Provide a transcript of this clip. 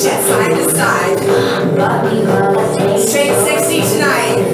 side to side. Straight 60 tonight.